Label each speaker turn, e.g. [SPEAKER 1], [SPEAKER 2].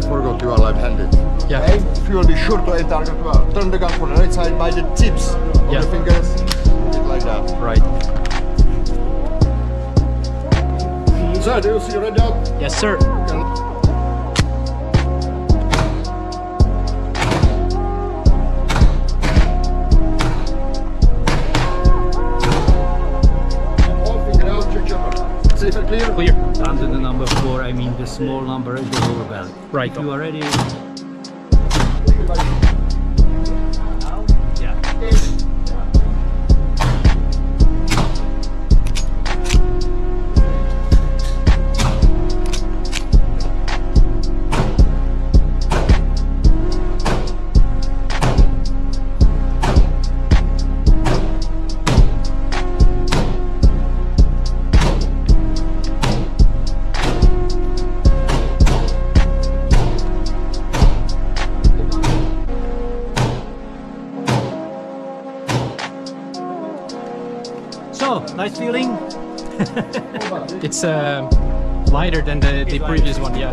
[SPEAKER 1] I forgot you are left-handed. Yeah. Aim. You will be sure to aim target well. Turn the gun for the right side by the tips of
[SPEAKER 2] yeah.
[SPEAKER 1] the fingers. Like that.
[SPEAKER 2] Right.
[SPEAKER 1] Sir, do you see red dot?
[SPEAKER 2] Yes, sir.
[SPEAKER 1] Okay. Clear?
[SPEAKER 2] Clear.
[SPEAKER 3] Under the number four, I mean the small number is the lower belly.
[SPEAKER 2] Right.
[SPEAKER 3] If you are ready, so nice feeling.
[SPEAKER 2] It's uh, lighter than the, the previous one, yeah.